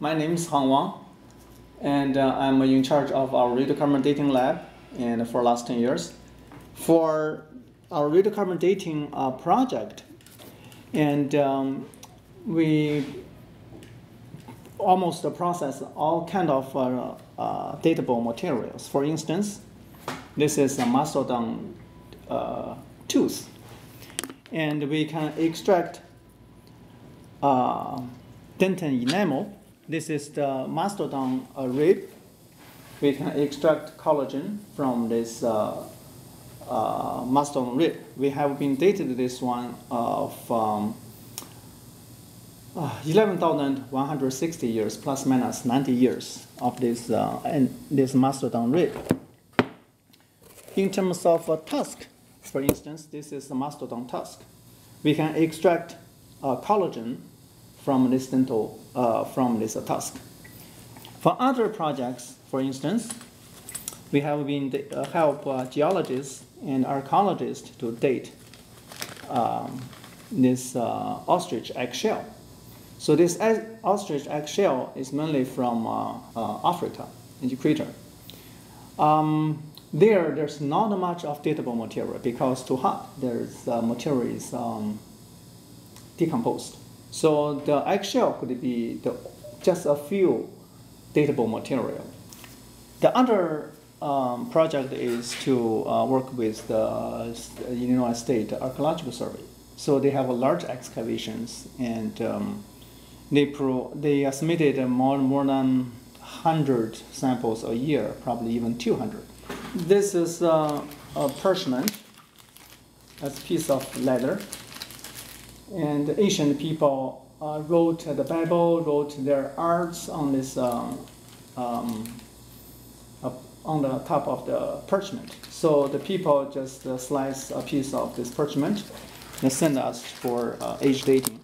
My name is Han Wang, and uh, I'm in charge of our radiocarbon dating lab and for last 10 years. For our radiocarbon dating uh, project, and um, we almost process all kind of uh, uh, datable materials. For instance, this is a mastodon uh, tooth, and we can extract uh, dentin enamel. This is the mastodon uh, rib. We can extract collagen from this uh, uh, mastodon rib. We have been dated this one of um, uh, 11,160 years plus minus 90 years of this and this mastodon rib. In terms of a tusk, for instance, this is the mastodon tusk. We can extract uh, collagen from this dental uh, from this tusk. For other projects, for instance, we have been uh, help uh, geologists and archaeologists to date um, this uh, ostrich eggshell. So this ostrich eggshell is mainly from uh, uh, Africa, in the equator. Um, there, there's not much of datable material because too hot. There's material is um, decomposed. So the eggshell could be the, just a few datable material. The other um, project is to uh, work with the Illinois State Archaeological Survey. So they have a large excavations and um, they, pro, they submitted more, more than 100 samples a year, probably even 200. This is uh, a parchment, a piece of leather and the ancient people uh, wrote the Bible, wrote their arts on this um, um, on the top of the parchment. So the people just uh, slice a piece of this parchment and send us for uh, age dating.